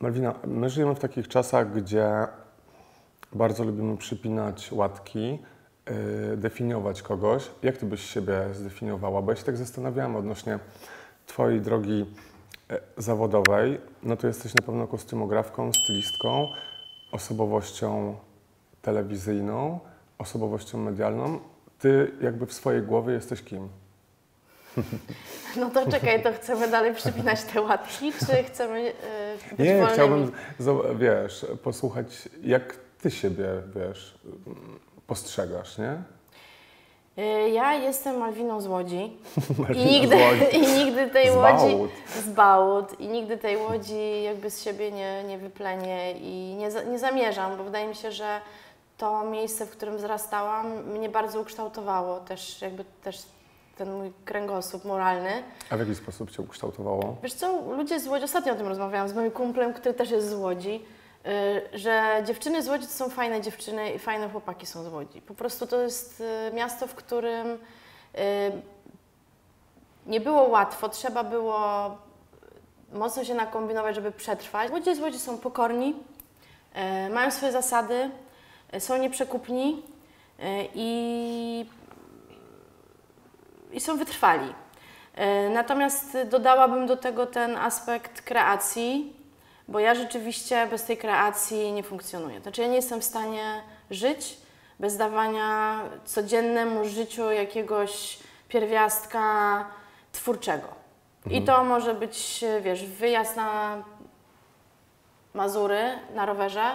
Malwina, my żyjemy w takich czasach, gdzie bardzo lubimy przypinać łatki, yy, definiować kogoś. Jak ty byś siebie zdefiniowała? Bo ja się tak zastanawiałam odnośnie twojej drogi e, zawodowej. No to jesteś na pewno kostiumografką, stylistką, osobowością telewizyjną, osobowością medialną. Ty jakby w swojej głowie jesteś kim? No to czekaj, to chcemy dalej przypinać te łatki, czy chcemy yy, być Nie, wolnymi? chciałbym, wiesz, posłuchać, jak ty siebie, wiesz, postrzegasz, nie? Yy, Ja jestem Malwiną z Łodzi i nigdy, z Łodzi. i nigdy tej Z Łodzi z Bałut i nigdy tej Łodzi jakby z siebie nie, nie wyplenię i nie, nie zamierzam, bo wydaje mi się, że to miejsce, w którym wzrastałam, mnie bardzo ukształtowało też jakby też ten mój kręgosłup moralny. A w jaki sposób cię ukształtowało? Wiesz co, ludzie z Łodzi, ostatnio o tym rozmawiałam z moim kumplem, który też jest z Łodzi, y, że dziewczyny z Łodzi to są fajne dziewczyny i fajne chłopaki są z Łodzi. Po prostu to jest y, miasto, w którym y, nie było łatwo, trzeba było mocno się nakombinować, żeby przetrwać. Ludzie z Łodzi są pokorni, mają swoje zasady, są nieprzekupni i, i są wytrwali. E, Natomiast dodałabym do tego ten aspekt kreacji, bo ja rzeczywiście bez tej kreacji nie funkcjonuję. Znaczy ja nie jestem w stanie żyć bez dawania codziennemu życiu jakiegoś pierwiastka twórczego. I to może być, wiesz, wyjazd na Mazury na rowerze,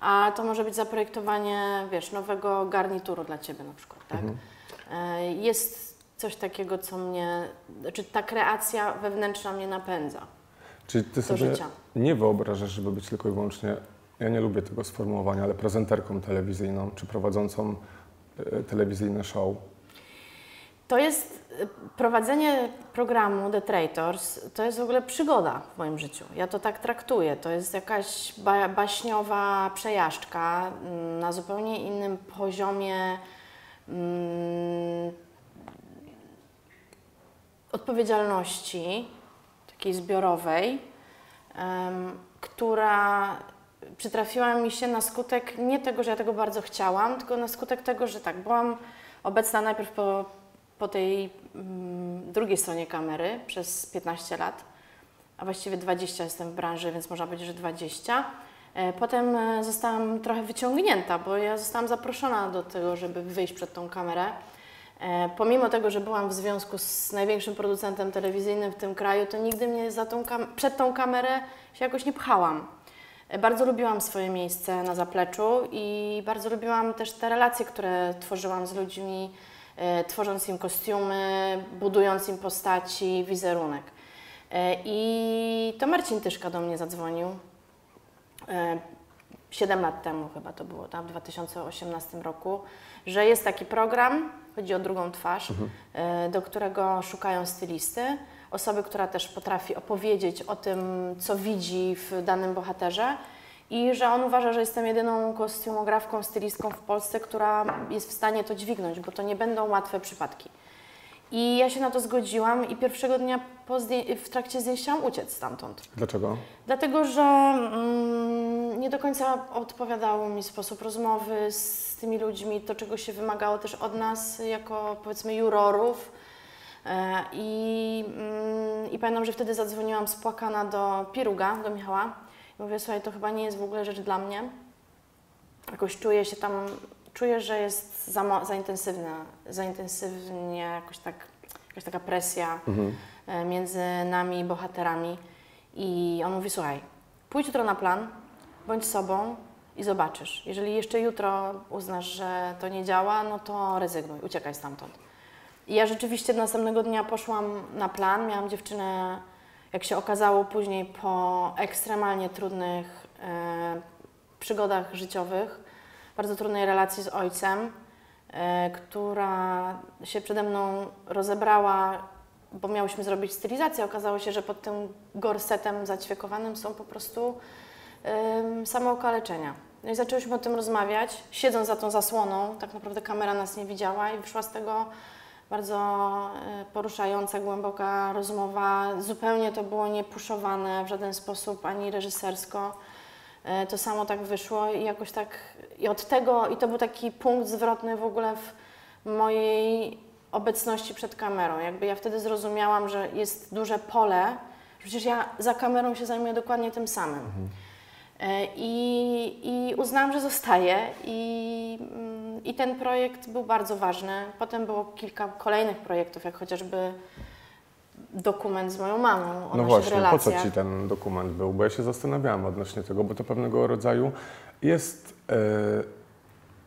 a to może być zaprojektowanie, wiesz, nowego garnituru dla Ciebie na przykład, tak? E, Jest coś takiego, co mnie, znaczy ta kreacja wewnętrzna mnie napędza. Czyli ty sobie życia. nie wyobrażasz, żeby być tylko i wyłącznie, ja nie lubię tego sformułowania, ale prezenterką telewizyjną, czy prowadzącą e, telewizyjne show. To jest y, prowadzenie programu The Traitors, to jest w ogóle przygoda w moim życiu. Ja to tak traktuję. To jest jakaś ba baśniowa przejażdżka mm, na zupełnie innym poziomie mm, odpowiedzialności, takiej zbiorowej, która przytrafiła mi się na skutek nie tego, że ja tego bardzo chciałam, tylko na skutek tego, że tak, byłam obecna najpierw po, po tej mm, drugiej stronie kamery przez 15 lat, a właściwie 20 jestem w branży, więc można powiedzieć, że 20. E, Potem e, zostałam trochę wyciągnięta, bo ja zostałam zaproszona do tego, żeby wyjść przed tą kamerę. E, Pomimo tego, że byłam w związku z największym producentem telewizyjnym w tym kraju, to nigdy mnie za tą przed tą kamerę się jakoś nie pchałam. E, Bardzo lubiłam swoje miejsce na zapleczu i bardzo lubiłam też te relacje, które tworzyłam z ludźmi, e, tworząc im kostiumy, budując im postaci, wizerunek. I to Marcin Tyszka do mnie zadzwonił. E, 7 lat temu chyba to było, tam w 2018 roku, że jest taki program, chodzi o drugą twarz, e, do którego szukają stylisty, osoby, która też potrafi opowiedzieć o tym, co widzi w danym bohaterze i że on uważa, że jestem jedyną kostiumografką, stylistką w Polsce, która jest w stanie to dźwignąć, bo to nie będą łatwe przypadki. I ja się na to zgodziłam i pierwszego dnia w trakcie zdjęć chciałam uciec stamtąd. Dlaczego? Dlatego, że mm, nie do końca odpowiadało mi sposób rozmowy z tymi ludźmi, to czego się wymagało też od nas jako powiedzmy jurorów. E, I, mm, I pamiętam, że wtedy zadzwoniłam spłakana do Piruga, do Michała i mówię, słuchaj, to chyba nie jest w ogóle rzecz dla mnie. Jakoś czuję się tam, czuję, że jest za, za intensywne, za intensywnie jakoś tak, jakaś taka presja e, między nami bohaterami. I on mówi, słuchaj, pójdź jutro na plan, bądź sobą i zobaczysz. Jeżeli jeszcze jutro uznasz, że to nie działa, no to rezygnuj, uciekaj stamtąd. I ja rzeczywiście następnego dnia poszłam na plan, miałam dziewczynę, jak się okazało później, po ekstremalnie trudnych e, przygodach życiowych, bardzo trudnej relacji z ojcem, e, która się przede mną rozebrała, bo miałyśmy zrobić stylizację. Okazało się, że pod tym gorsetem zaćwiekowanym są po prostu um, same okaleczenia. No i zaczęłyśmy o tym rozmawiać, siedząc za tą zasłoną, tak naprawdę kamera nas nie widziała i wyszła z tego bardzo e, poruszająca, głęboka rozmowa. Zupełnie to było niepuszowane w żaden sposób, ani reżysersko. E, To samo tak wyszło i jakoś tak, i od tego, i to był taki punkt zwrotny w ogóle w mojej obecności przed kamerą. Jakby ja wtedy zrozumiałam, że jest duże pole, przecież ja za kamerą się zajmuję dokładnie tym samym. E, I, I uznałam, że zostaję i, mm, i ten projekt był bardzo ważny. Potem było kilka kolejnych projektów, jak chociażby dokument z moją mamą o No właśnie, po relacjach. co Ci ten dokument był? Bo ja się zastanawiałam odnośnie tego, bo to pewnego rodzaju jest e,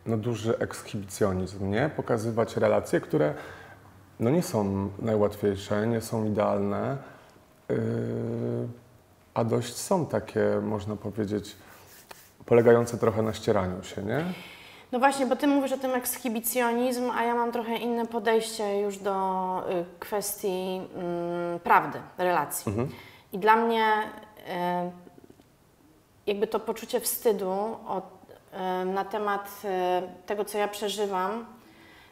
no, duży ekshibicjonizm, nie? Pokazywać relacje, które no, nie są najłatwiejsze, nie są idealne, e, a dość są takie, można powiedzieć, polegające trochę na ścieraniu się, nie? No właśnie, bo Ty mówisz o tym ekshibicjonizm, a ja mam trochę inne podejście już do y, kwestii mm, prawdy, relacji. I dla mnie y, jakby to poczucie wstydu od, y, na temat y, tego, co ja przeżywam,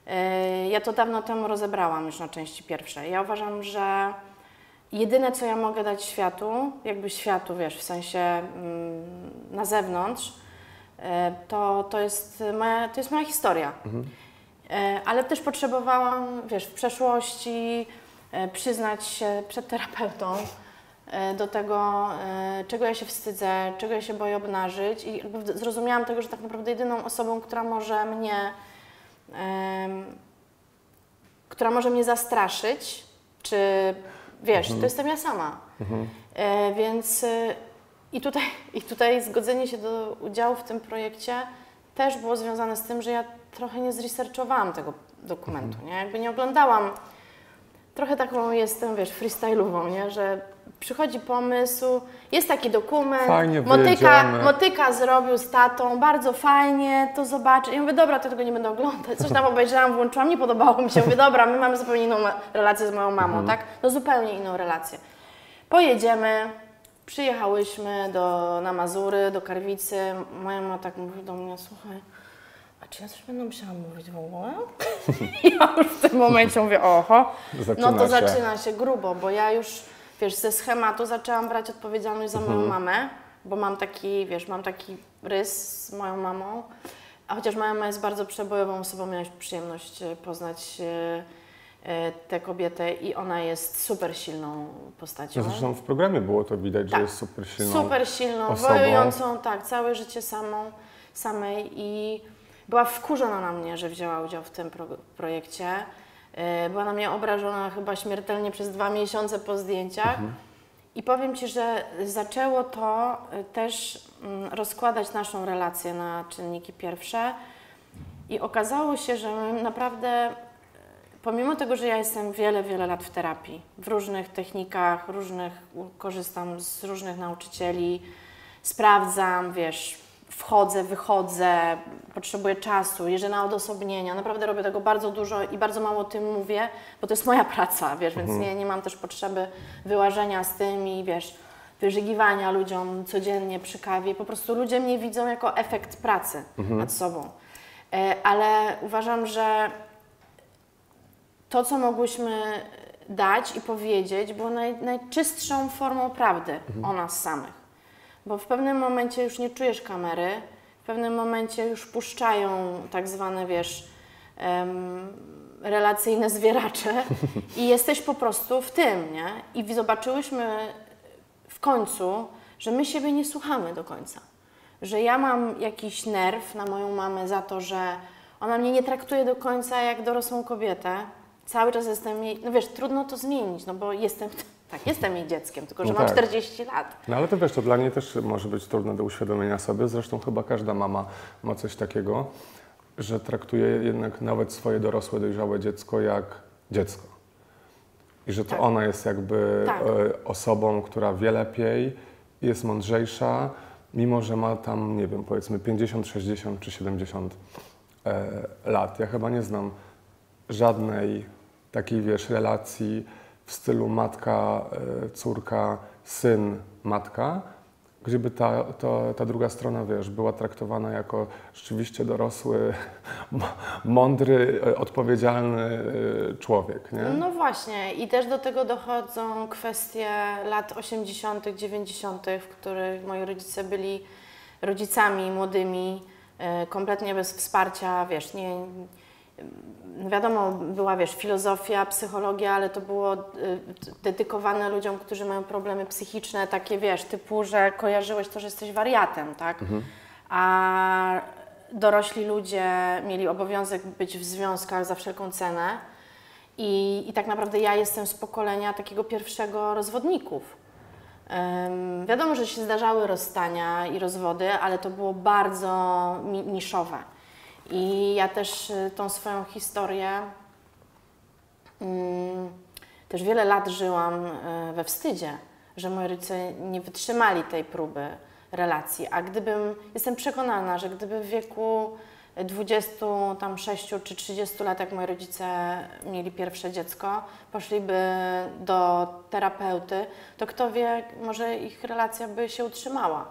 y, ja to dawno temu rozebrałam już na części pierwszej. Ja uważam, że jedyne, co ja mogę dać światu, jakby światu, wiesz, w sensie mm, na zewnątrz, e, to, to, jest moja, to jest moja historia. E, Ale też potrzebowałam, wiesz, w przeszłości e, przyznać się przed terapeutą do tego, czego ja się wstydzę, czego ja się boję obnażyć i zrozumiałam tego, że tak naprawdę jedyną osobą, która może mnie która może mnie zastraszyć, czy wiesz, to jestem ja sama. E, więc e, i tutaj, i tutaj zgodzenie się do udziału w tym projekcie też było związane z tym, że ja trochę nie zresearchowałam tego dokumentu, nie? Jakby nie oglądałam. Trochę taką jestem, wiesz, freestyle'ową, nie? Że przychodzi pomysł, jest taki dokument, Fajnie motyka, motyka zrobił z tatą, bardzo fajnie, to zobaczy. I mówię, dobra, to tego nie będę oglądać. Coś tam obejrzałam, włączyłam, nie podobało mi się. Mówię, dobra, my mamy zupełnie inną relację z moją mamą, tak? No zupełnie inną relację. Pojedziemy, przyjechałyśmy do, na Mazury, do Karwicy. Moja mama tak mówi do mnie, słuchaj, a czy ja coś będę musiała mówić w ogóle? ja już w tym momencie mówię, oho, Zaczyna no to się. zaczyna się grubo, bo ja już, wiesz, ze schematu zaczęłam brać odpowiedzialność za moją mamę, bo mam taki, wiesz, mam taki rys z moją mamą, a chociaż moja mama jest bardzo przebojową osobą, miałaś przyjemność e, poznać e, e, tę kobietę i ona jest super silną postacią. No Zresztą w programie było to widać, Tak. że jest super silną Super silną, osobą. wojującą, tak, całe życie samą, samej i była wkurzona na mnie, że wzięła udział w tym pro, projekcie. Yy, Była na mnie obrażona chyba śmiertelnie przez dwa miesiące po zdjęciach. Mhm. I powiem Ci, że zaczęło to y, też mm, rozkładać naszą relację na czynniki pierwsze. I okazało się, że my naprawdę Pomimo tego, że ja jestem wiele, wiele lat w terapii, w różnych technikach, różnych, korzystam z różnych nauczycieli, sprawdzam, wiesz, wchodzę, wychodzę, potrzebuję czasu, jeżdżę na odosobnienia, naprawdę robię tego bardzo dużo i bardzo mało o tym mówię, bo to jest moja praca, wiesz, więc nie, nie mam też potrzeby wyłażenia z tym i wiesz, wyżygiwania ludziom codziennie przy kawie. Po prostu ludzie mnie widzą jako efekt pracy nad sobą. E, Ale uważam, że to, co mogłyśmy dać i powiedzieć, było naj, najczystszą formą prawdy o nas samych. Bo w pewnym momencie już nie czujesz kamery, w pewnym momencie już puszczają tak zwane, wiesz, relacyjne zwieracze i jesteś po prostu w tym, nie? I zobaczyłyśmy w końcu, że my siebie nie słuchamy do końca. Że ja mam jakiś nerw na moją mamę za to, że ona mnie nie traktuje do końca jak dorosłą kobietę. Cały czas jestem jej, no wiesz, trudno to zmienić, no bo jestem, tak, jestem jej dzieckiem, tylko że No mam tak. 40 lat. No ale to wiesz, to dla mnie też może być trudne do uświadomienia sobie. Zresztą chyba każda mama ma coś takiego, że traktuje jednak nawet swoje dorosłe, dojrzałe dziecko jak dziecko. I że to Tak. ona jest jakby Tak. e, osobą, która wie lepiej, jest mądrzejsza, mimo że ma tam, nie wiem, powiedzmy 50, 60 czy 70 e, lat. Ja chyba nie znam żadnej takiej, wiesz, relacji w stylu matka, e, córka, syn, matka, gdzieby ta, ta druga strona, wiesz, była traktowana jako rzeczywiście dorosły, mądry, e, odpowiedzialny e, człowiek, nie? No właśnie, i też do tego dochodzą kwestie lat 80., 90., w których moi rodzice byli rodzicami młodymi, kompletnie bez wsparcia, wiesz, nie. No Wiadomo, była wiesz, filozofia, psychologia, ale to było e, dedykowane ludziom, którzy mają problemy psychiczne, takie wiesz, typu, że kojarzyłeś to, że jesteś wariatem, tak? A dorośli ludzie mieli obowiązek być w związkach za wszelką cenę. I, I tak naprawdę ja jestem z pokolenia takiego pierwszego rozwodników. Em, wiadomo, że się zdarzały rozstania i rozwody, ale to było bardzo niszowe. I ja też y, tą swoją historię mm, też wiele lat żyłam y, we wstydzie, że moi rodzice nie wytrzymali tej próby relacji. A gdybym, jestem przekonana, że gdyby w wieku 26 czy 30 lat, jak moi rodzice mieli pierwsze dziecko, poszliby do terapeuty, to kto wie, może ich relacja by się utrzymała.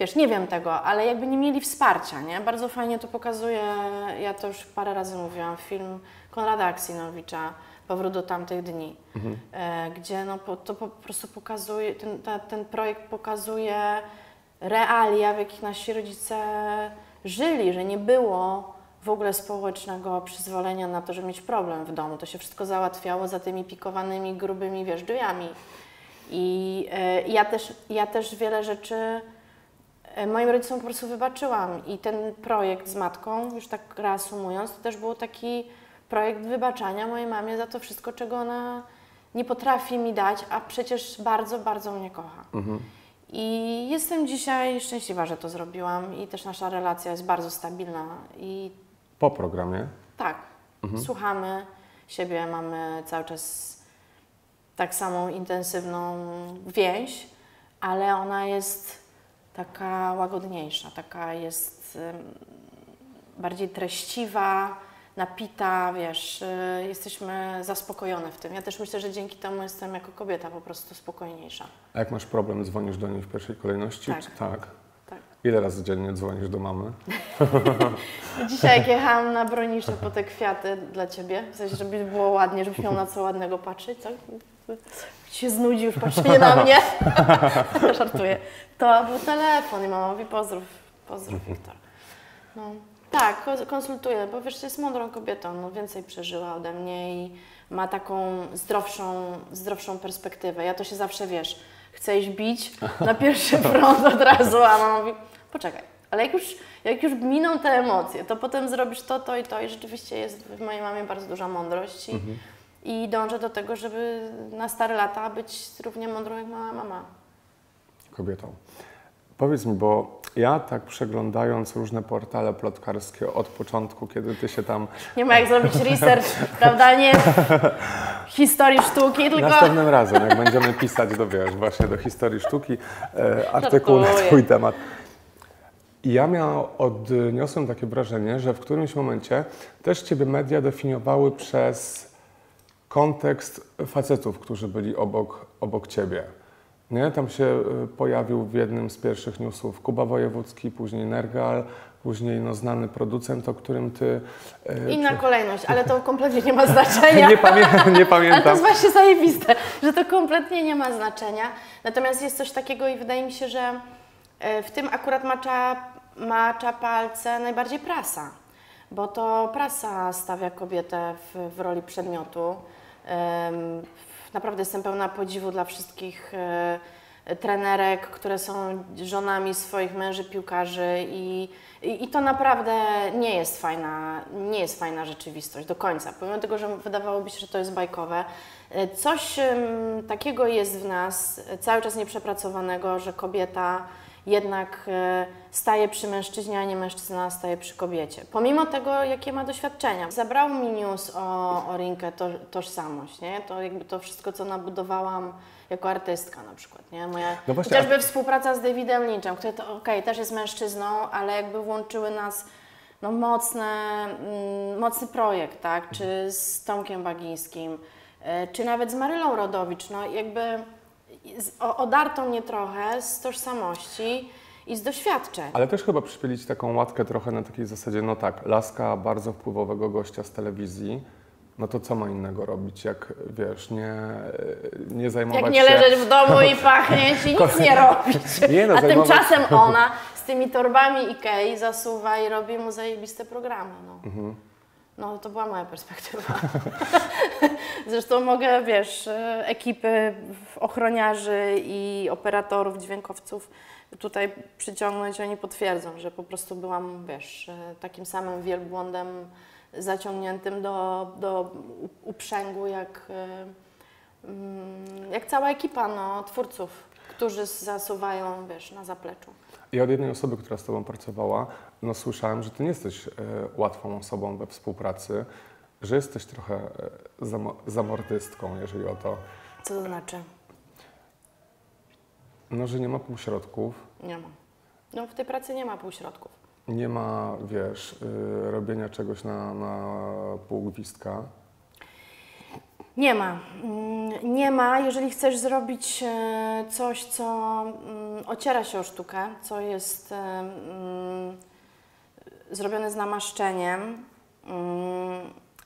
Wiesz, nie wiem tego, ale jakby nie mieli wsparcia, nie? Bardzo fajnie to pokazuje, ja to już parę razy mówiłam, film Konrada Aksinowicza, Powrót do tamtych dni, e, gdzie no, to po prostu pokazuje, ten, ten projekt pokazuje realia, w jakich nasi rodzice żyli, że nie było w ogóle społecznego przyzwolenia na to, żeby mieć problem w domu. To się wszystko załatwiało za tymi pikowanymi, grubymi, wiesz, drzwiami. I e, ja, też, ja też wiele rzeczy e, moim rodzicom po prostu wybaczyłam. I ten projekt z matką, już tak reasumując, to też był taki projekt wybaczania mojej mamie za to wszystko, czego ona nie potrafi mi dać, a przecież bardzo, bardzo mnie kocha. I jestem dzisiaj szczęśliwa, że to zrobiłam i też nasza relacja jest bardzo stabilna i Po programie. tak, słuchamy siebie, mamy cały czas tak samą intensywną więź, ale ona jest taka łagodniejsza, taka jest bardziej treściwa, napita, wiesz, y, jesteśmy zaspokojone w tym. Ja też myślę, że dzięki temu jestem jako kobieta po prostu spokojniejsza. A jak masz problem, dzwonisz do niej w pierwszej kolejności? Tak. Czy tak? Tak. Ile razy dziennie dzwonisz do mamy? Dzisiaj jak jechałam na bronisze po te kwiaty dla Ciebie, w sensie, żeby było ładnie, żebyś miał na co ładnego patrzeć, tak? Się znudzi już patrzenie na mnie. Żartuję. To był telefon i mama mówi pozdrów, pozdrów Wiktor. No. Tak, ko- konsultuję, bo wiesz, jest mądrą kobietą, no więcej przeżyła ode mnie i ma taką zdrowszą, zdrowszą perspektywę. Ja to się zawsze, wiesz, chcę iść bić na pierwszy front od razu, a mama mówi, poczekaj, ale jak już, jak już miną te emocje, to potem zrobisz to, to i to i rzeczywiście jest w mojej mamie bardzo duża mądrość i, i dążę do tego, żeby na stare lata być równie mądrą jak mała mama. kobietą. Powiedz mi, bo ja tak przeglądając różne portale plotkarskie od początku, kiedy ty się tam Nie ma jak zrobić research, prawda, nie historii sztuki, tylko... następnym razem, jak będziemy pisać do wiesz, właśnie do historii sztuki, e, artykuł na twój temat. I ja miał, odniosłem takie wrażenie, że w którymś momencie też ciebie media definiowały przez kontekst facetów, którzy byli obok, obok ciebie. Nie? Tam się y, pojawił w jednym z pierwszych newsów Kuba Wojewódzki, później Nergal, później no, znany producent, o którym ty... y, Inna przy- kolejność, ale to kompletnie nie ma znaczenia. nie, pamię- nie Ale to pamiętam. jest właśnie zajebiste, że to kompletnie nie ma znaczenia. Natomiast jest coś takiego i wydaje mi się, że e, w tym akurat macza, macza palce najbardziej prasa. Bo to prasa stawia kobietę w, w roli przedmiotu. Naprawdę jestem pełna podziwu dla wszystkich e, trenerek, które są żonami swoich męży piłkarzy i, i, i to naprawdę nie jest fajna, nie jest fajna rzeczywistość do końca. Pomimo tego, że wydawałoby się, że to jest bajkowe, e, coś takiego jest w nas e, cały czas nieprzepracowanego, że kobieta jednak e, staje przy mężczyźnie, a nie mężczyzna staje przy kobiecie. Pomimo tego, jakie ma doświadczenia. Zabrał mi news o, o Rinkę to, tożsamość, nie? To jakby to wszystko, co nabudowałam jako artystka na przykład, nie? Moja, No właśnie, chociażby współpraca z Davidem Lynchem, który to okej, też jest mężczyzną, ale jakby łączyły nas no, mocne, mm, mocny projekt, tak? Czy z Tomkiem Bagińskim, e, czy nawet z Marylą Rodowicz, no jakby odarto mnie trochę z tożsamości i z doświadczeń. Ale też chyba przypielić taką łatkę trochę na takiej zasadzie, no tak, laska bardzo wpływowego gościa z telewizji, no to co ma innego robić, jak wiesz, nie, nie zajmować Jak nie się... leżeć w domu i pachnieć i nic nie robić. Nie, no, A zajmować- tymczasem ona z tymi torbami Ikei zasuwa i robi mu zajebiste programy. No. Mhm. No to była moja perspektywa. Zresztą mogę, wiesz, e, ekipy ochroniarzy i operatorów, dźwiękowców tutaj przyciągnąć, oni potwierdzą, że po prostu byłam, wiesz, e, takim samym wielbłądem zaciągniętym do, do uprzęgu, jak, e, mm, jak cała ekipa no, twórców, którzy zasuwają, wiesz, na zapleczu. I od jednej osoby, która z Tobą pracowała, no słyszałem, że Ty nie jesteś e, łatwą osobą we współpracy, że jesteś trochę e, zamo- zamordystką, jeżeli o to, Co to znaczy? no, że nie ma półśrodków, Nie ma. No w tej pracy nie ma półśrodków. nie ma, wiesz, y, robienia czegoś na, na pół gwizdka. Nie ma. Mm, Nie ma, jeżeli chcesz zrobić e, coś, co mm, ociera się o sztukę, co jest e, mm, zrobione z namaszczeniem,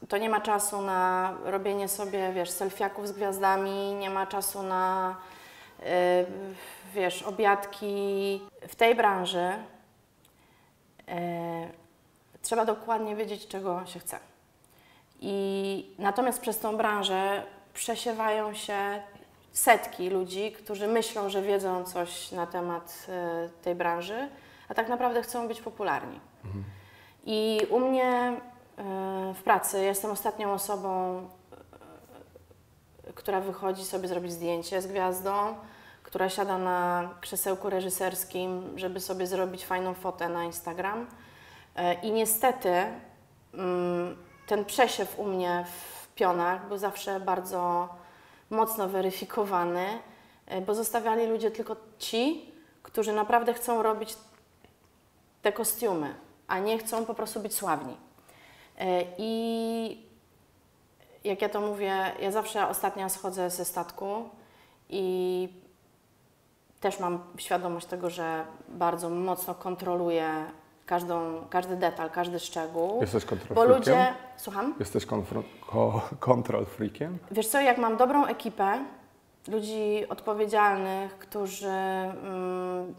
to nie ma czasu na robienie sobie, wiesz, selfiaków z gwiazdami, nie ma czasu na, e, wiesz, obiadki. W tej branży e, trzeba dokładnie wiedzieć, czego się chce. I natomiast przez tą branżę przesiewają się setki ludzi, którzy myślą, że wiedzą coś na temat e, tej branży, a tak naprawdę chcą być popularni. I u mnie w pracy jestem ostatnią osobą, e, która wychodzi sobie zrobić zdjęcie z gwiazdą, która siada na krzesełku reżyserskim, żeby sobie zrobić fajną fotę na Instagram. E, I niestety mm, ten przesiew u mnie w pionach był zawsze bardzo mocno weryfikowany, e, bo zostawiali ludzie tylko ci, którzy naprawdę chcą robić te kostiumy, a nie chcą po prostu być sławni. E, I jak ja to mówię, ja zawsze ostatnia schodzę ze statku i też mam świadomość tego, że bardzo mocno kontroluję każdą, każdy detal, każdy szczegół. Jesteś kontrol Bo ludzie. Słucham? Jesteś ko- kontrol freakiem? Wiesz co, jak mam dobrą ekipę, ludzi odpowiedzialnych, którzy mm,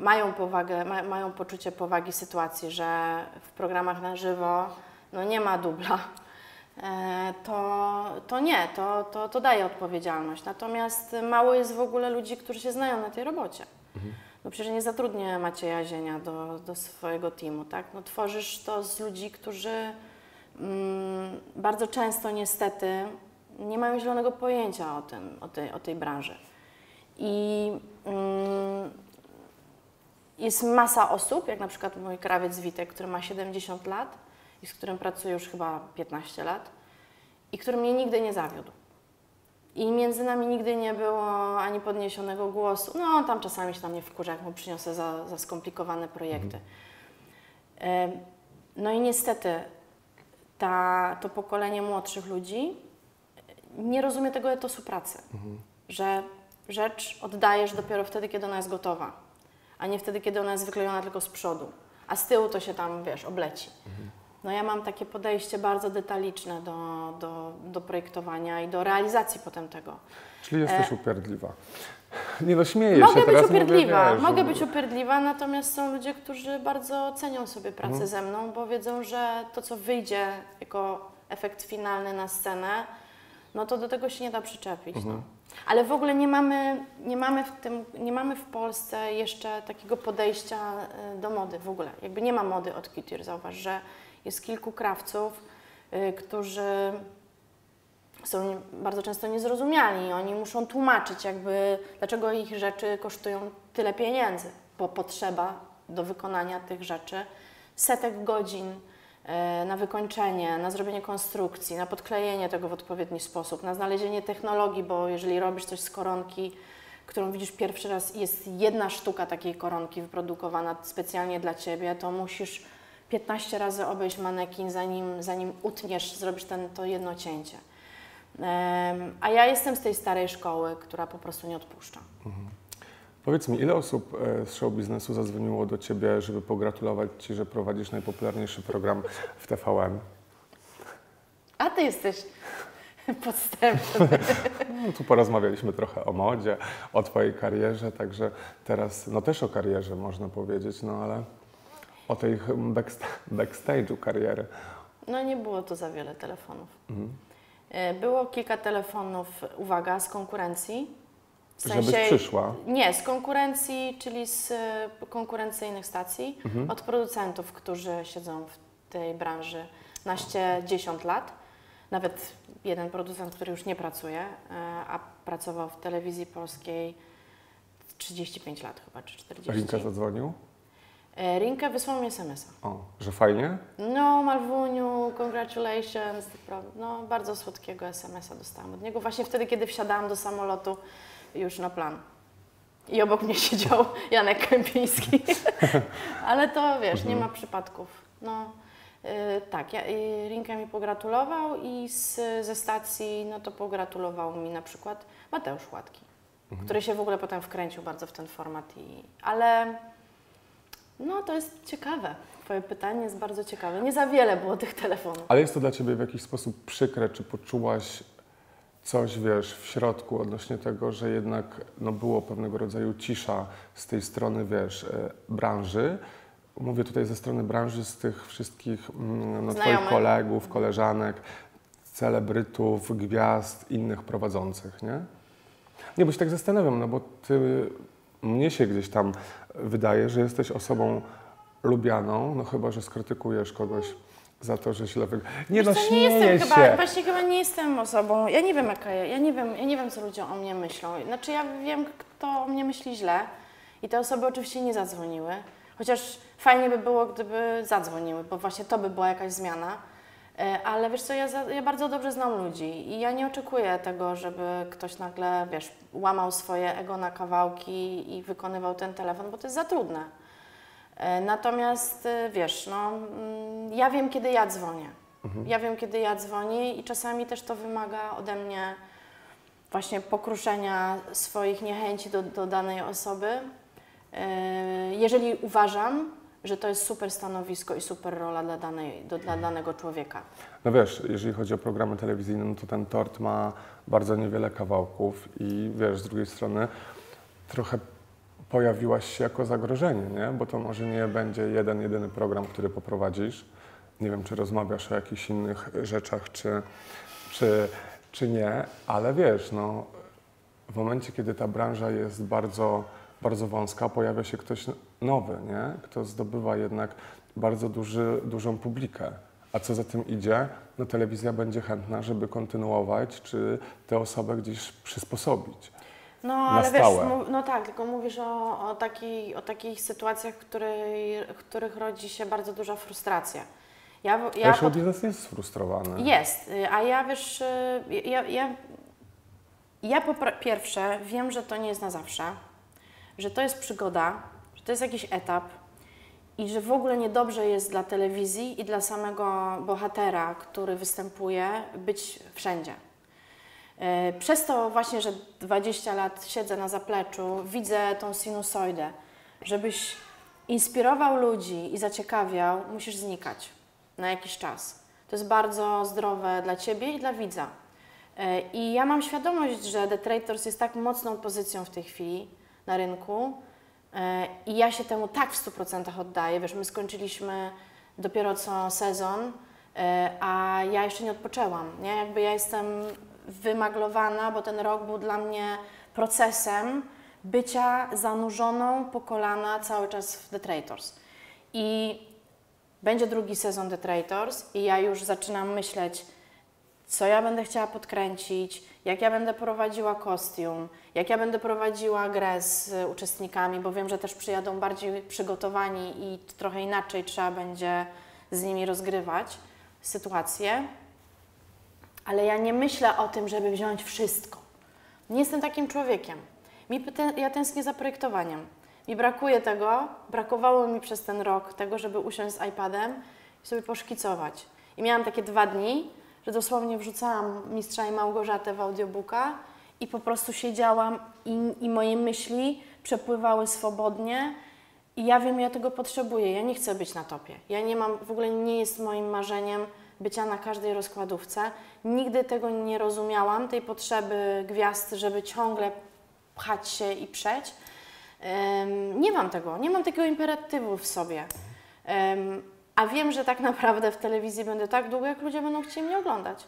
mają powagę, ma, mają poczucie powagi sytuacji, że w programach na żywo no nie ma dubla, e, to, to nie, to, to, to daje odpowiedzialność. Natomiast mało jest w ogóle ludzi, którzy się znają na tej robocie. No przecież nie zatrudnię Macieja Zienia do, do swojego teamu, tak? No tworzysz to z ludzi, którzy mm, bardzo często niestety nie mają zielonego pojęcia o tym, o tej, o tej branży. I mm, jest masa osób, jak na przykład mój krawiec Witek, który ma 70 lat i z którym pracuję już chyba 15 lat i który mnie nigdy nie zawiódł. I między nami nigdy nie było ani podniesionego głosu. No, on tam czasami się tam nie wkurza, jak mu przyniosę za, za skomplikowane projekty. No i niestety ta, to pokolenie młodszych ludzi nie rozumie tego etosu pracy, że rzecz oddajesz dopiero wtedy, kiedy ona jest gotowa, a nie wtedy, kiedy ona jest wyklejona tylko z przodu, a z tyłu to się tam, wiesz, obleci. No ja mam takie podejście bardzo detaliczne do, do, do projektowania i do realizacji potem tego. Czyli jesteś upierdliwa. Nie no, śmieję Mogę się być teraz. mówię, upierdliwa, wiesz, mogę że- być upierdliwa, natomiast są ludzie, którzy bardzo cenią sobie pracę Mhm. ze mną, bo wiedzą, że to, co wyjdzie jako efekt finalny na scenę, no to do tego się nie da przyczepić. Mhm. No. Ale w ogóle nie mamy, nie, mamy w tym, nie mamy w Polsce jeszcze takiego podejścia y, do mody w ogóle. Jakby nie ma mody od couture. Zauważ, że jest kilku krawców, y, którzy są bardzo często niezrozumiali. Oni muszą tłumaczyć, jakby, dlaczego ich rzeczy kosztują tyle pieniędzy, bo potrzeba do wykonania tych rzeczy setek godzin na wykończenie, na zrobienie konstrukcji, na podklejenie tego w odpowiedni sposób, na znalezienie technologii, bo jeżeli robisz coś z koronki, którą widzisz pierwszy raz jest jedna sztuka takiej koronki wyprodukowana specjalnie dla Ciebie, to musisz 15 razy obejść manekin, zanim, zanim utniesz, zrobisz ten, to jedno cięcie. A ja jestem z tej starej szkoły, która po prostu nie odpuszcza. Powiedz mi, ile osób e, z show biznesu zadzwoniło do Ciebie, żeby pogratulować Ci, że prowadzisz najpopularniejszy program w TVN? A ty jesteś podstępny. No, tu porozmawialiśmy trochę o modzie, o Twojej karierze, także teraz, no też o karierze można powiedzieć, no ale o tej backsta- backstage'u kariery. No nie było tu za wiele telefonów. Mhm. E, Było kilka telefonów, uwaga, z konkurencji. W Żebyś przyszła. Nie, z konkurencji, czyli z e, konkurencyjnych stacji, Mhm. od producentów, którzy siedzą w tej branży naście, 10 lat. Nawet jeden producent, który już nie pracuje, e, a pracował w telewizji polskiej 35 lat chyba, czy 40. Rinka zadzwonił? E, Rinka wysłał mi SMS-a. O, że fajnie? No, Malwuniu, congratulations. No, bardzo słodkiego SMS-a dostałam od niego. Właśnie wtedy, kiedy wsiadałam do samolotu już na plan. I obok mnie siedział Janek Kępiński. Ale to wiesz, nie ma przypadków. No, y, tak, ja, y, Rinka mi pogratulował i z, ze stacji, no to pogratulował mi na przykład Mateusz Łatki, który się w ogóle potem wkręcił bardzo w ten format. I, ale no, to jest ciekawe. Twoje pytanie jest bardzo ciekawe. Nie za wiele było tych telefonów. Ale jest to dla Ciebie w jakiś sposób przykre, czy poczułaś coś, wiesz, w środku odnośnie tego, że jednak no, było pewnego rodzaju cisza z tej strony, wiesz, e, branży. Mówię tutaj ze strony branży, z tych wszystkich mm, no, Twoich kolegów, koleżanek, celebrytów, gwiazd, innych prowadzących, nie? Nie, bo się tak zastanawiam, no bo Ty, mnie się gdzieś tam wydaje, że jesteś osobą lubianą, no chyba, że skrytykujesz kogoś za to, że źle wygląda. Nie Wiesz no, co, nie jestem się. chyba, właśnie chyba nie jestem osobą, ja nie wiem jaka ja, ja nie wiem, ja nie wiem co ludzie o mnie myślą. Znaczy ja wiem kto o mnie myśli źle i te osoby oczywiście nie zadzwoniły. Chociaż fajnie by było, gdyby zadzwoniły, bo właśnie to by była jakaś zmiana. E, Ale wiesz co, ja, za, ja bardzo dobrze znam ludzi i ja nie oczekuję tego, żeby ktoś nagle, wiesz, łamał swoje ego na kawałki i wykonywał ten telefon, bo to jest za trudne. E, Natomiast e, wiesz, no, mm, ja wiem, kiedy ja dzwonię. Ja wiem, kiedy ja dzwonię i czasami też to wymaga ode mnie właśnie pokruszenia swoich niechęci do, do danej osoby. E, Jeżeli uważam, że to jest super stanowisko i super rola dla, danej, do, dla danego człowieka. No wiesz, jeżeli chodzi o programy telewizyjne, no to ten tort ma bardzo niewiele kawałków i wiesz, z drugiej strony trochę pojawiłaś się jako zagrożenie, nie? Bo to może nie będzie jeden, jedyny program, który poprowadzisz. Nie wiem, czy rozmawiasz o jakichś innych rzeczach, czy, czy, czy nie, ale wiesz, no, w momencie, kiedy ta branża jest bardzo, bardzo wąska, pojawia się ktoś nowy, nie? Kto zdobywa jednak bardzo duży, dużą publikę. A co za tym idzie, no telewizja będzie chętna, żeby kontynuować, czy tę osobę gdzieś przysposobić. No, ale wiesz, no tak, tylko mówisz o, o, o takich sytuacjach, w, której, w których rodzi się bardzo duża frustracja. Ja, Ja show pod- jest sfrustrowany. Jest, y, a ja wiesz, y, ja, ja, ja po pierwsze wiem, że to nie jest na zawsze, że to jest przygoda, że to jest jakiś etap i że w ogóle niedobrze jest dla telewizji i dla samego bohatera, który występuje, być wszędzie. Y, Przez to właśnie, że 20 lat siedzę na zapleczu, widzę tą sinusoidę. Żebyś inspirował ludzi i zaciekawiał, musisz znikać na jakiś czas. To jest bardzo zdrowe dla Ciebie i dla widza. E, I ja mam świadomość, że The Traitors jest tak mocną pozycją w tej chwili na rynku e, i ja się temu tak w 100% oddaję. Wiesz, my skończyliśmy dopiero co sezon, e, a ja jeszcze nie odpoczęłam. Nie? Jakby ja jestem wymaglowana, bo ten rok był dla mnie procesem bycia zanurzoną po kolana cały czas w The Traitors. I będzie drugi sezon The Traitors i ja już zaczynam myśleć, co ja będę chciała podkręcić, jak ja będę prowadziła kostium, jak ja będę prowadziła grę z uczestnikami, bo wiem, że też przyjadą bardziej przygotowani i trochę inaczej trzeba będzie z nimi rozgrywać sytuację. Ale ja nie myślę o tym, żeby wziąć wszystko. Nie jestem takim człowiekiem. Mi, te- ja tęsknię za projektowaniem. Mi brakuje tego, brakowało mi przez ten rok tego, żeby usiąść z iPadem i sobie poszkicować. I miałam takie dwa dni, że dosłownie wrzucałam Mistrza i Małgorzatę w audiobooka i po prostu siedziałam i, i moje myśli przepływały swobodnie i ja wiem, ja tego potrzebuję. Ja nie chcę być na topie. Ja nie mam, w ogóle nie jest moim marzeniem bycia na każdej rozkładówce. Nigdy tego nie rozumiałam, tej potrzeby gwiazd, żeby ciągle pchać się i przeć. Nie mam tego, nie mam takiego imperatywu w sobie. A wiem, że tak naprawdę w telewizji będę tak długo, jak ludzie będą chcieli mnie oglądać.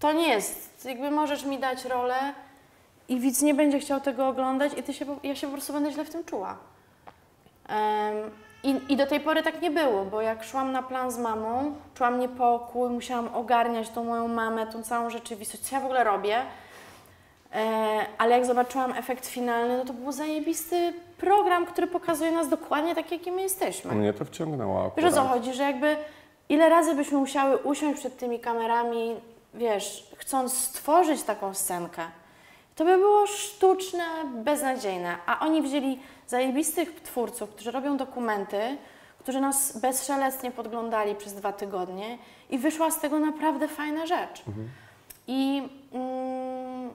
To nie jest, jakby możesz mi dać rolę i widz nie będzie chciał tego oglądać i ty się, ja się po prostu będę źle w tym czuła. I, I do tej pory tak nie było, bo jak szłam na plan z mamą, czułam niepokój, musiałam ogarniać tą moją mamę, tą całą rzeczywistość, co ja w ogóle robię. E, ale jak zobaczyłam efekt finalny, no to był zajebisty program, który pokazuje nas dokładnie tak, jakie my jesteśmy. Mnie to wciągnęło Wiesz o co akurat. chodzi, że jakby ile razy byśmy musiały usiąść przed tymi kamerami, wiesz, chcąc stworzyć taką scenkę, to by było sztuczne, beznadziejne. A oni wzięli zajebistych twórców, którzy robią dokumenty, którzy nas bezszelestnie podglądali przez dwa tygodnie i wyszła z tego naprawdę fajna rzecz. I, mm,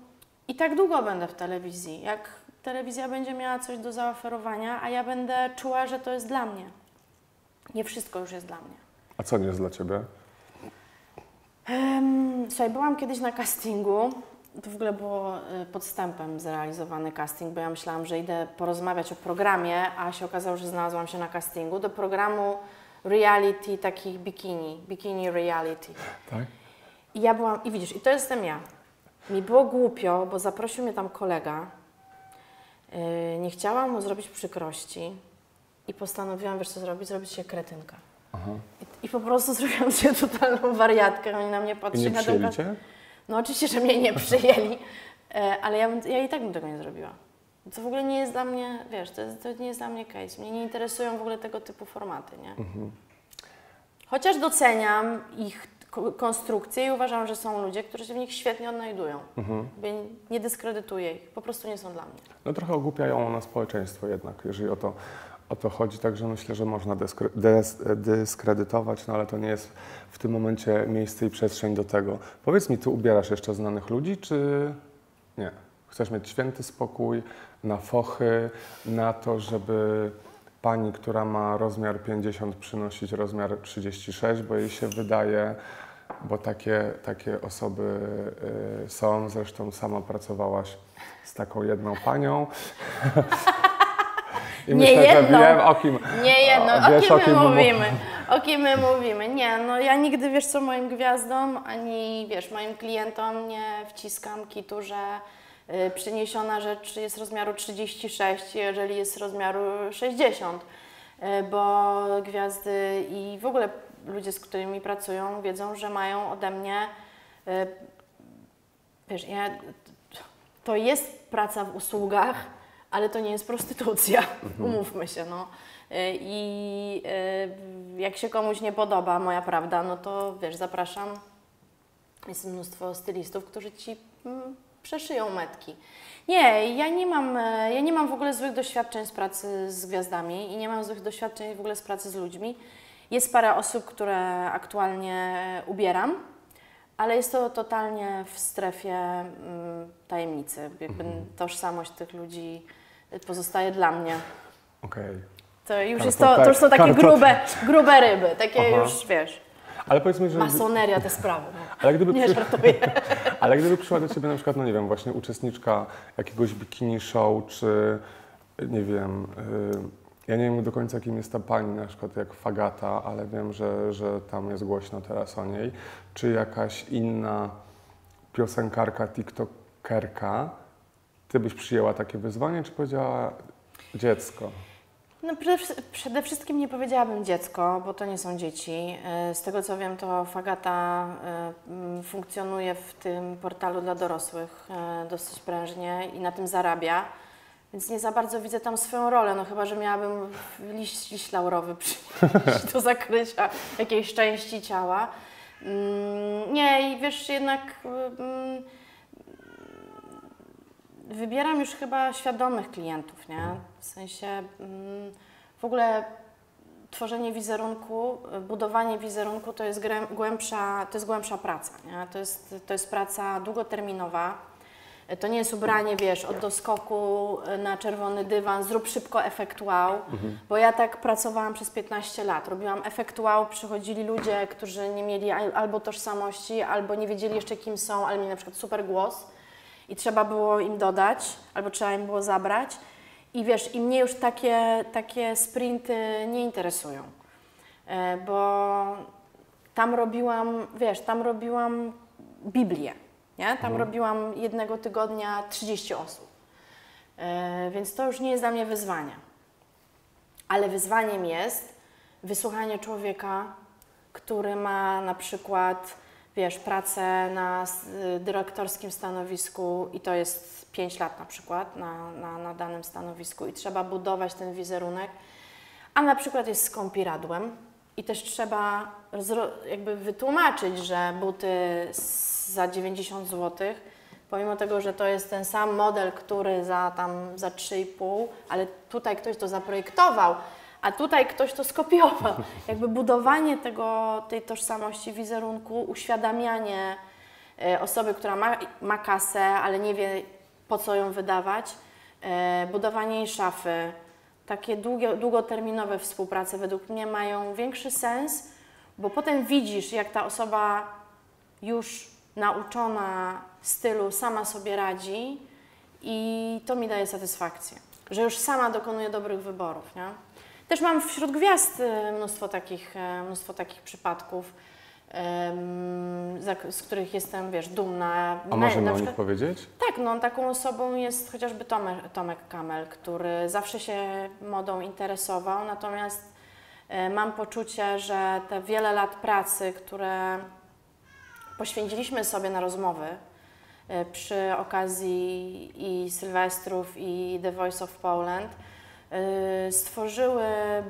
I tak długo będę w telewizji. Jak telewizja będzie miała coś do zaoferowania, a ja będę czuła, że to jest dla mnie. Nie wszystko już jest dla mnie. A co nie jest dla ciebie? Em, Słuchaj, byłam kiedyś na castingu. To w ogóle było y, podstępem zrealizowany casting, bo ja myślałam, że idę porozmawiać o programie, a się okazało, że znalazłam się na castingu do programu reality takich bikini, bikini reality. Tak? I ja byłam, i widzisz, i to jestem ja. Mi było głupio, bo zaprosił mnie tam kolega. Yy, nie chciałam mu zrobić przykrości i postanowiłam, wiesz co zrobić? Zrobić się kretynka. I, I po prostu zrobiłam się totalną wariatkę. Oni na mnie I patrzyli nie przyjęli ten cię? No oczywiście, że mnie nie przyjęli, e, ale ja, bym, ja i tak bym tego nie zrobiła. To w ogóle nie jest dla mnie, wiesz, to, jest, to nie jest dla mnie case. Mnie nie interesują w ogóle tego typu formaty, nie? Chociaż doceniam ich ko- konstrukcję i uważam, że są ludzie, którzy się w nich świetnie odnajdują. Jakby Nie dyskredytuję ich, po prostu nie są dla mnie. No trochę ogłupiają na społeczeństwo jednak, jeżeli o to, o to chodzi. Także myślę, że można dyskre, dys, dyskredytować, no ale to nie jest w tym momencie miejsce i przestrzeń do tego. Powiedz mi, ty ubierasz jeszcze znanych ludzi, czy nie? Chcesz mieć święty spokój na fochy, na to, żeby pani, która ma rozmiar 50 przynosić rozmiar 36, bo jej się wydaje, bo takie, takie osoby y, są. Zresztą sama pracowałaś z taką jedną panią. I Nie myślę, jedną. że wiem o kim. Nie jedno, o wiesz, kim o my kim mów- mówimy? O kim my mówimy? Nie, no ja nigdy, wiesz co, moim gwiazdom, ani, wiesz, moim klientom nie wciskam kitu, że y, przyniesiona rzecz jest rozmiaru 36, jeżeli jest rozmiaru 60, y, bo gwiazdy i w ogóle ludzie, z którymi pracują, wiedzą, że mają ode mnie, y, wiesz, ja, to jest praca w usługach, ale to nie jest prostytucja, umówmy się, no. Y, I y, jak się komuś nie podoba moja prawda, no to wiesz, zapraszam. Jest mnóstwo stylistów, którzy ci mm, przeszyją metki. Nie, ja nie mam, e, ja nie mam w ogóle złych doświadczeń z pracy z gwiazdami i nie mam złych doświadczeń w ogóle z pracy z ludźmi. Jest parę osób, które aktualnie ubieram, ale jest to totalnie w strefie mm, tajemnicy. Jakby tożsamość tych ludzi pozostaje dla mnie. Okej. To już, jest to, to już są takie grube, grube ryby, takie Aha. już, wiesz, Ale powiedz mi, że... masoneria te sprawy. No. Ale gdyby, Nie przy... żartuję. Ale gdyby przyszła do Ciebie na przykład, no nie wiem, właśnie uczestniczka jakiegoś bikini show, czy nie wiem, y, ja nie wiem do końca kim jest ta pani, na przykład jak Fagata, ale wiem, że, że tam jest głośno teraz o niej, czy jakaś inna piosenkarka, tiktokerka, Ty byś przyjęła takie wyzwanie, czy powiedziała dziecko? No przede, wszy- przede wszystkim nie powiedziałabym dziecko, bo to nie są dzieci. E, Z tego co wiem, to Fagata e, funkcjonuje w tym portalu dla dorosłych e, dosyć prężnie i na tym zarabia. Więc nie za bardzo widzę tam swoją rolę, no chyba, że miałabym liść, liść laurowy przynieść do zakrycia jakiejś części ciała. Mm, Nie, i wiesz, jednak mm, wybieram już chyba świadomych klientów, nie? W sensie mm, w ogóle tworzenie wizerunku, budowanie wizerunku to jest głębsza, to jest głębsza praca. Nie? To, jest, to jest praca długoterminowa. To nie jest ubranie, wiesz, od doskoku na czerwony dywan, zrób szybko efekt wow, bo ja tak pracowałam przez 15 lat. Robiłam efekt wow, przychodzili ludzie, którzy nie mieli al- albo tożsamości, albo nie wiedzieli jeszcze kim są, ale mieli na przykład super głos i trzeba było im dodać, albo trzeba im było zabrać. I wiesz, i mnie już takie, takie sprinty nie interesują, E, bo tam robiłam, wiesz, tam robiłam Biblię, nie? Tam robiłam jednego tygodnia 30 osób. E, Więc to już nie jest dla mnie wyzwanie. Ale wyzwaniem jest wysłuchanie człowieka, który ma na przykład, wiesz, pracę na y, dyrektorskim stanowisku i to jest 5 lat na przykład na, na, na danym stanowisku i trzeba budować ten wizerunek, a na przykład jest skąpiradłem i też trzeba jakby wytłumaczyć, że buty za 90 zł, pomimo tego, że to jest ten sam model, który za tam za 3,5, ale tutaj ktoś to zaprojektował, a tutaj ktoś to skopiował. Jakby budowanie tego, tej tożsamości wizerunku, uświadamianie e, osoby, która ma, ma kasę, ale nie wie po co ją wydawać, e, budowanie jej szafy, takie długie, długoterminowe współprace według mnie mają większy sens, bo potem widzisz, jak ta osoba już nauczona stylu sama sobie radzi i to mi daje satysfakcję, że już sama dokonuje dobrych wyborów. Nie? Też mam wśród gwiazd e, mnóstwo takich, e, mnóstwo takich przypadków, z których jestem, wiesz, dumna. A możemy o nich powiedzieć? tak, no taką osobą jest chociażby Tomek, Tomek Kamel, który zawsze się modą interesował, natomiast e, mam poczucie, że te wiele lat pracy, które poświęciliśmy sobie na rozmowy przy okazji i Sylwestrów i The Voice of Poland, stworzyły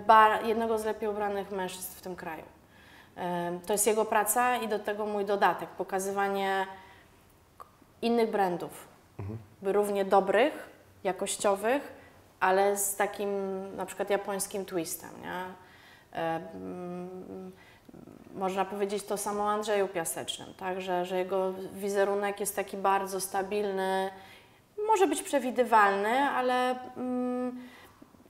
bar, jednego z lepiej ubranych mężczyzn w tym kraju. E, To jest jego praca i do tego mój dodatek, pokazywanie innych brandów, by równie dobrych, jakościowych, ale z takim na przykład japońskim twistem. Nie? Mm, Można powiedzieć to samo o Andrzeju Piasecznym, tak? że, że jego wizerunek jest taki bardzo stabilny, może być przewidywalny, ale mm,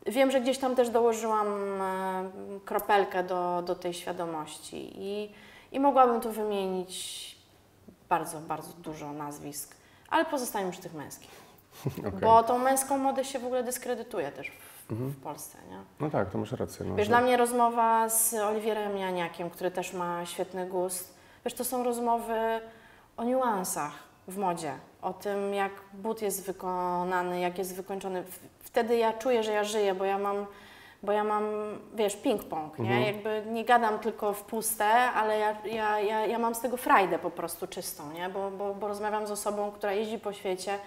wiem, że gdzieś tam też dołożyłam e, kropelkę do, do tej świadomości i, i mogłabym tu wymienić bardzo, bardzo dużo nazwisk, ale pozostańmy przy tych męskich. Okej. Bo tą męską modę się w ogóle dyskredytuje też w, w Polsce, nie? No tak, to masz rację. No, Wiesz, że- dla mnie rozmowa z Oliwierem Janiakiem, który też ma świetny gust, wiesz, to są rozmowy o niuansach w modzie, o tym, jak but jest wykonany, jak jest wykończony. Wtedy ja czuję, że ja żyję, bo ja mam, bo ja mam wiesz, ping-pong, nie? Mhm. Jakby nie gadam tylko w puste, ale ja, ja, ja, ja mam z tego frajdę po prostu czystą, nie? Bo, bo, bo rozmawiam z osobą, która jeździ po świecie,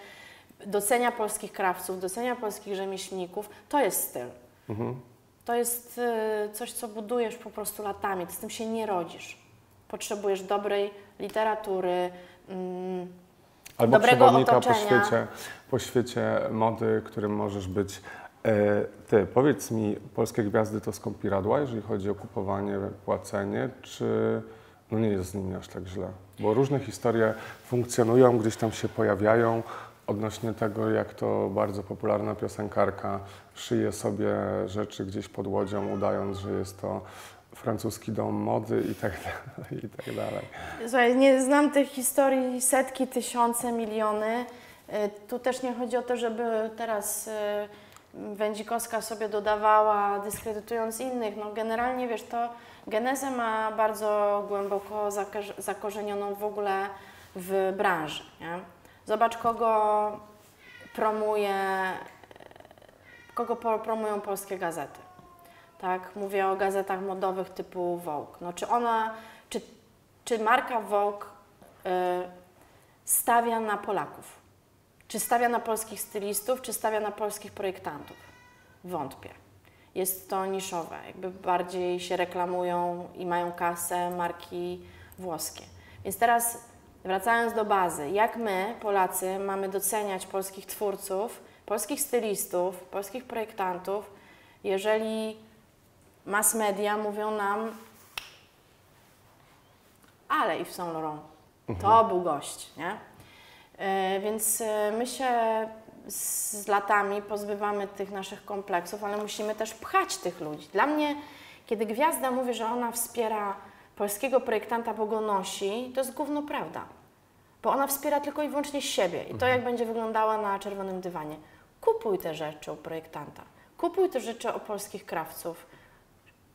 docenia polskich krawców, docenia polskich rzemieślników. To jest styl. Mhm. To jest y, coś, co budujesz po prostu latami. Ty z tym się nie rodzisz. Potrzebujesz dobrej literatury, mm, Albo przewodnika po świecie, po świecie mody, którym możesz być. E, Ty, powiedz mi, polskie gwiazdy to skąpiradła, jeżeli chodzi o kupowanie, płacenie, czy no nie jest z nimi aż tak źle? Bo różne historie funkcjonują, gdzieś tam się pojawiają odnośnie tego, jak to bardzo popularna piosenkarka szyje sobie rzeczy gdzieś pod łodzią, udając, że jest to francuski dom mody i tak dalej, i tak dalej. Słuchaj, nie znam tych historii setki, tysiące, miliony. Y, Tu też nie chodzi o to, żeby teraz y, Wędzikowska sobie dodawała, dyskredytując innych. No generalnie, wiesz, to genezę ma bardzo głęboko zakorzenioną w ogóle w branży, nie? Zobacz, kogo promuje, kogo promują polskie gazety. Tak, mówię o gazetach modowych typu Vogue. No, czy ona, czy, czy marka Vogue y, stawia na Polaków? Czy stawia na polskich stylistów, czy stawia na polskich projektantów? Wątpię. Jest to niszowe, jakby bardziej się reklamują i mają kasę marki włoskie. Więc teraz wracając do bazy, jak my, Polacy, mamy doceniać polskich twórców, polskich stylistów, polskich projektantów, jeżeli mass media mówią nam ale Yves Saint Laurent, to był gość, nie? E, Więc e, my się z latami pozbywamy tych naszych kompleksów, ale musimy też pchać tych ludzi. Dla mnie, kiedy gwiazda mówi, że ona wspiera polskiego projektanta, bo go nosi, to jest gówno prawda. Bo ona wspiera tylko i wyłącznie siebie i to, jak będzie wyglądała na czerwonym dywanie. Kupuj te rzeczy u projektanta, kupuj te rzeczy u polskich krawców,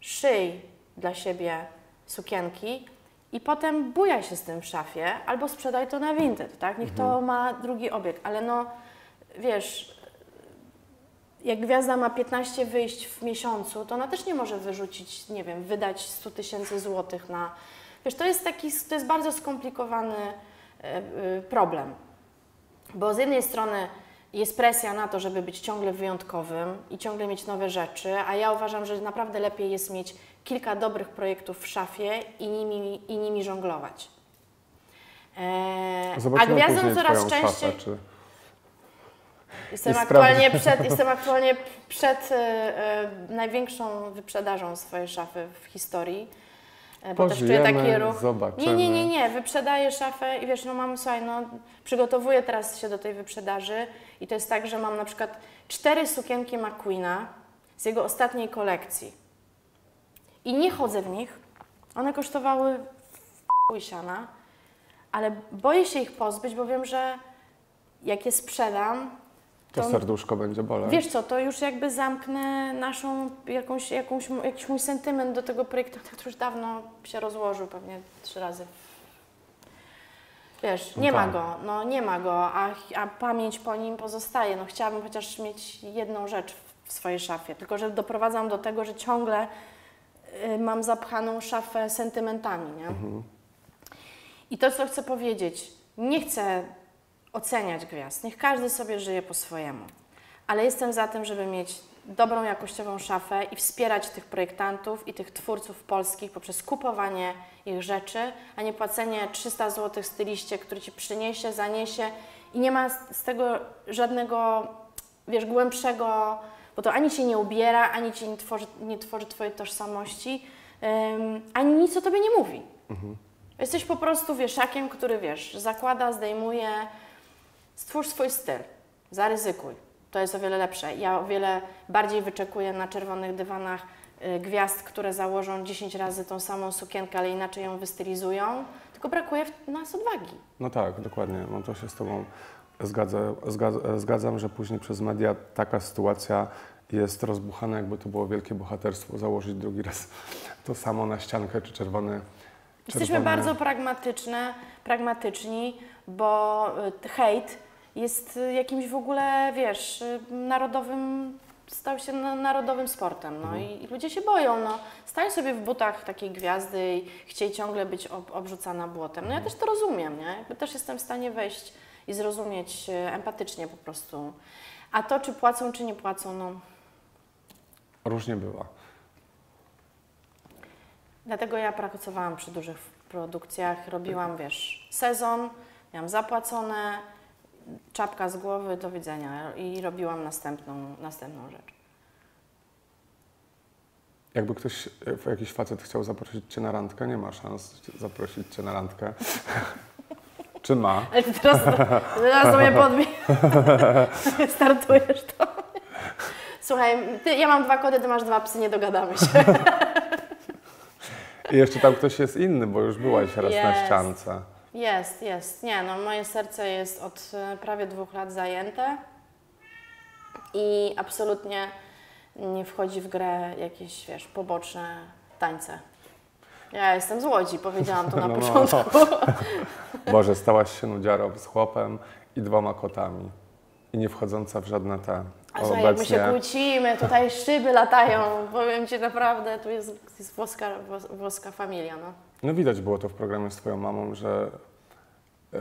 szyj dla siebie sukienki i potem bujaj się z tym w szafie albo sprzedaj to na Vinted, tak? Niech to ma drugi obieg, ale no wiesz, jak gwiazda ma 15 wyjść w miesiącu, to ona też nie może wyrzucić, nie wiem, wydać 100 tysięcy złotych na... Wiesz, to jest taki, to jest bardzo skomplikowany e, e, problem. Bo z jednej strony jest presja na to, żeby być ciągle wyjątkowym i ciągle mieć nowe rzeczy, a ja uważam, że naprawdę lepiej jest mieć kilka dobrych projektów w szafie i nimi, i nimi żonglować. Eee, a gwiazdą coraz częściej... szafę, czy... Jestem aktualnie, przed, jestem aktualnie przed e, e, największą wyprzedażą swojej szafy w historii. E, bo też czuję taki ruch. zobaczymy. Nie, nie, nie, nie. Wyprzedaję szafę i wiesz, no mam, słuchaj, no przygotowuję teraz się do tej wyprzedaży i to jest tak, że mam na przykład cztery sukienki McQueena z jego ostatniej kolekcji. I nie chodzę w nich. One kosztowały siana, ale boję się ich pozbyć, bo wiem, że jak je sprzedam, To to- serduszko będzie boleć. Wiesz co, to już jakby zamknę naszą, jakąś, jakąś, jakiś mój sentyment do tego projektanta, który już dawno się rozłożył, pewnie trzy razy. Wiesz, nie ma tak. go, no nie ma go, a, a pamięć po nim pozostaje. No chciałabym chociaż mieć jedną rzecz w, swojej szafie, tylko że doprowadzam do tego, że ciągle y, mam zapchaną szafę sentymentami, nie? I to, co chcę powiedzieć, nie chcę oceniać gwiazd. Niech każdy sobie żyje po swojemu. Ale jestem za tym, żeby mieć dobrą jakościową szafę i wspierać tych projektantów i tych twórców polskich poprzez kupowanie ich rzeczy, a nie płacenie 300 zł styliście, który ci przyniesie, zaniesie i nie ma z tego żadnego, wiesz, głębszego, bo to ani się nie ubiera, ani ci nie tworzy, nie tworzy twojej tożsamości, ym, ani nic o tobie nie mówi. Jesteś po prostu wieszakiem, który wiesz, zakłada, zdejmuje. Stwórz swój styl, zaryzykuj. To jest o wiele lepsze. Ja o wiele bardziej wyczekuję na czerwonych dywanach y, gwiazd, które założą 10 razy tą samą sukienkę, ale inaczej ją wystylizują. Tylko brakuje w nas odwagi. No tak, dokładnie. No to się z Tobą zgadza, zgadza, zgadzam, że później przez media taka sytuacja jest rozbuchana, jakby to było wielkie bohaterstwo, założyć drugi raz to samo na ściankę czy czerwone. Jesteśmy czerwone- bardzo pragmatyczne, pragmatyczni, bo y, hejt jest y, jakimś w ogóle, wiesz, y, narodowym, stał się na- narodowym sportem, no i, i ludzie się boją, no. Stań sobie w butach takiej gwiazdy i chciej ciągle być ob, obrzucana błotem. No ja też to rozumiem, nie? Jakby też jestem w stanie wejść i zrozumieć y, empatycznie po prostu. A to, czy płacą, czy nie płacą, no Różnie bywa. Dlatego ja pracowałam przy dużych produkcjach, robiłam, wiesz, sezon, miałam zapłacone, czapka z głowy, do widzenia i robiłam następną, następną rzecz. Jakby ktoś, e, jakiś facet chciał zaprosić Cię na randkę, nie ma szans zaprosić Cię na randkę. czy ma? Ale ty teraz, teraz mnie podbij. Startujesz to. Słuchaj, ty, ja mam dwa kody, ty masz dwa psy, nie dogadamy się. I jeszcze tam ktoś jest inny, bo już byłaś raz na Jest. ściance. Jest, jest. Nie, no moje serce jest od e, prawie dwóch lat zajęte i absolutnie nie wchodzi w grę jakieś, wiesz, poboczne tańce. Ja jestem z Łodzi, powiedziałam to na No, no. początku. Boże, stałaś się nudziarą z chłopem i dwoma kotami. I nie wchodząca w żadne te. A słuchaj, jak my się kłócimy, tutaj szyby latają, powiem Ci naprawdę, tu jest, jest włoska, włos- włoska familia, no. No widać było to w programie z Twoją mamą, że e,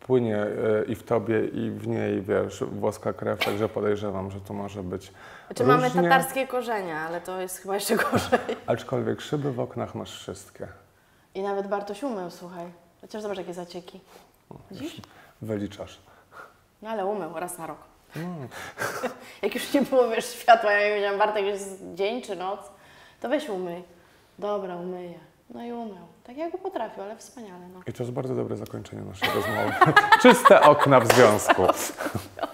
płynie e, i w Tobie, i w niej, wiesz, włoska krew, także podejrzewam, że to może być Znaczy mamy tatarskie korzenie, ale to jest chyba jeszcze gorzej. aczkolwiek szyby w oknach masz wszystkie. I nawet Bartoś umył, słuchaj. Chociaż zobacz, jakie zacieki. Widzisz? Wyliczasz. No ale umył raz na rok. Mm. Jak już nie było, wiesz, światła, ja nie wiedziałam, Bartek jest dzień czy noc, To weź umyj. Dobra, umyję. No i umył. Tak jakby potrafił, ale wspaniale. No. I to jest bardzo dobre zakończenie naszej rozmowy. Czyste okna w związku.